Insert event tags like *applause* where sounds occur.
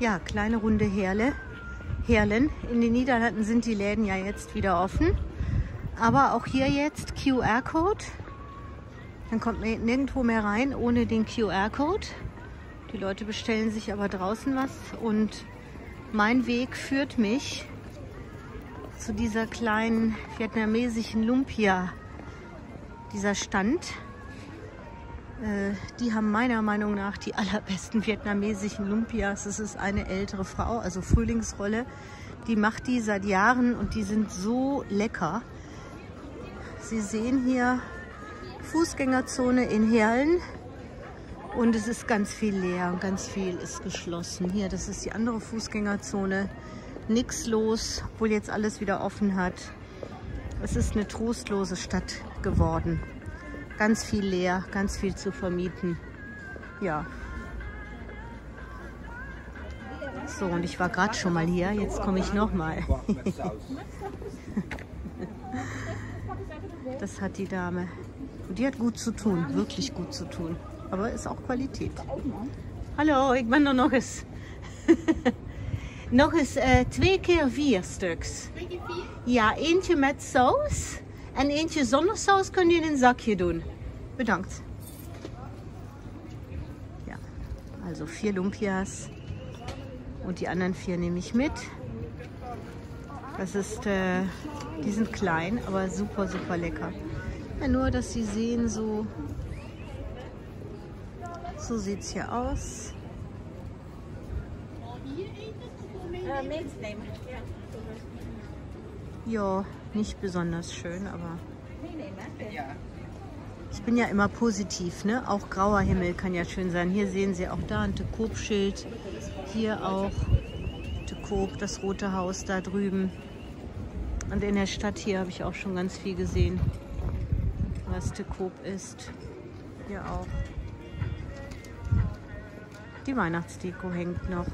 Ja, kleine runde Herle. Herlen. In den Niederlanden sind die Läden ja jetzt wieder offen. Aber auch hier jetzt QR-Code. Dann kommt man nirgendwo mehr rein ohne den QR-Code. Die Leute bestellen sich aber draußen was und mein Weg führt mich zu dieser kleinen vietnamesischen Lumpia, dieser Stand. Äh, die haben meiner Meinung nach die allerbesten vietnamesischen Lumpias. Es ist eine ältere Frau, also Frühlingsrolle. Die macht die seit Jahren und die sind so lecker. Sie sehen hier Fußgängerzone in Herlen. Und es ist ganz viel leer und ganz viel ist geschlossen. Hier, das ist die andere Fußgängerzone. Nix los, obwohl jetzt alles wieder offen hat. Es ist eine trostlose Stadt geworden. Ganz viel leer, ganz viel zu vermieten. Ja. So, und ich war gerade schon mal hier. Jetzt komme ich noch mal. *laughs* das hat die Dame. Und die hat gut zu tun, wirklich gut zu tun. Aber ist ook kwaliteit. Hallo, ben er nog eens. *laughs* nog eens uh, twee keer vier stuks. Twee keer vier? Ja, eentje met saus. En eentje zonder saus kun je in een zakje doen. Bedankt. Ja, also vier Lumpias. Und die anderen vier nehme ich mit. Das ist, äh, die sind klein, aber super, super lecker. Ja, nur, dass sie sehen so, so sieht es hier aus. Ja, nicht besonders schön, aber ich bin ja immer positiv, ne? Auch grauer Himmel kann ja schön sein. Hier sehen Sie auch da ein Tekop-Schild. Hier auch Tekop, das rote Haus da drüben. Und in der Stadt hier habe ich auch schon ganz viel gesehen, was Tekop ist. Hier auch. Die Weihnachtsdeko hängt noch.